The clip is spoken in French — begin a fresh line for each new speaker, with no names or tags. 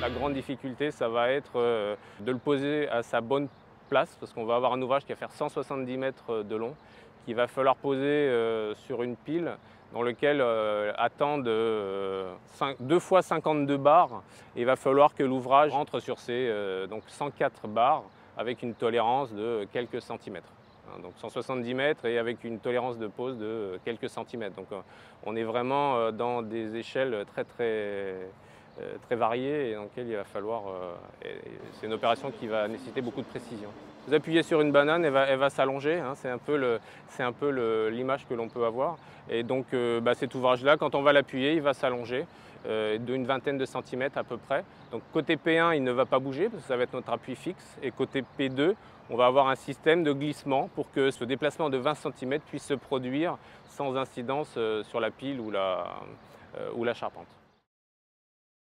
La grande difficulté, ça va être euh, de le poser à sa bonne place, parce qu'on va avoir un ouvrage qui va faire 170 mètres de long, qu'il va falloir poser euh, sur une pile dans lequel euh, attendent 2 fois 52 barres. Il va falloir que l'ouvrage rentre sur ces donc 104 barres avec une tolérance de quelques centimètres. Hein, donc 170 mètres et avec une tolérance de pose de quelques centimètres. Donc on est vraiment dans des échelles très très euh, très variées et dans lesquelles il va falloir. Euh, c'est une opération qui va nécessiter beaucoup de précision. Vous appuyez sur une banane, elle va, elle va s'allonger. Hein, c'est un peu l'image que l'on peut avoir. Et donc euh, bah, cet ouvrage-là, quand on va l'appuyer, il va s'allonger d'une vingtaine de centimètres à peu près. Donc côté P1, il ne va pas bouger parce que ça va être notre appui fixe. Et côté P2, on va avoir un système de glissement pour que ce déplacement de 20 cm puisse se produire sans incidence sur la pile ou la charpente.